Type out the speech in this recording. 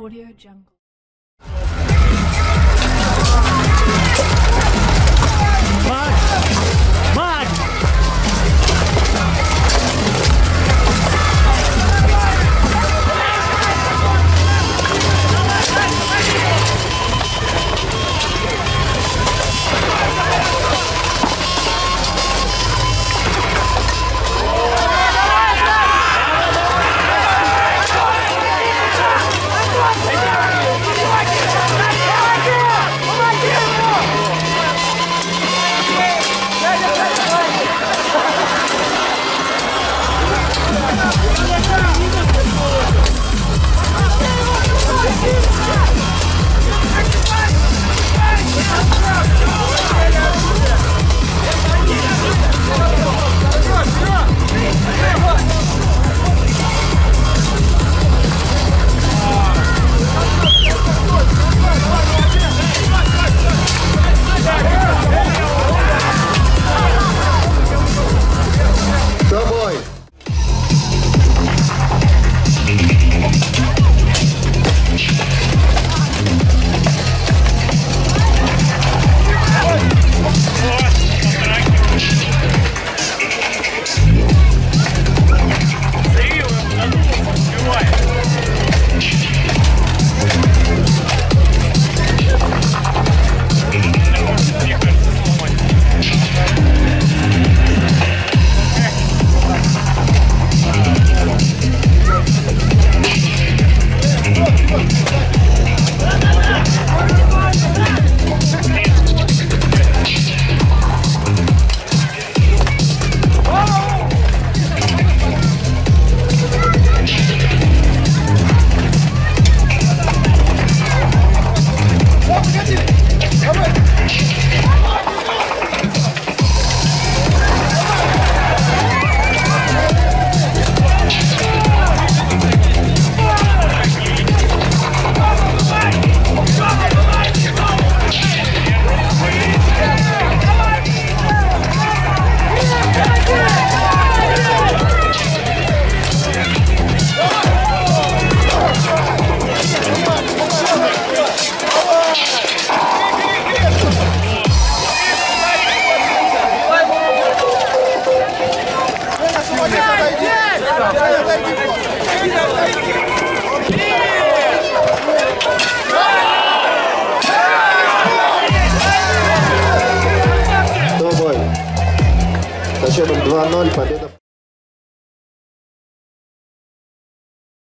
Audio Jungle. Со счетом 2-0 победа.